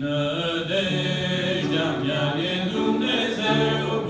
Nădejdea mea e Dumnezeu,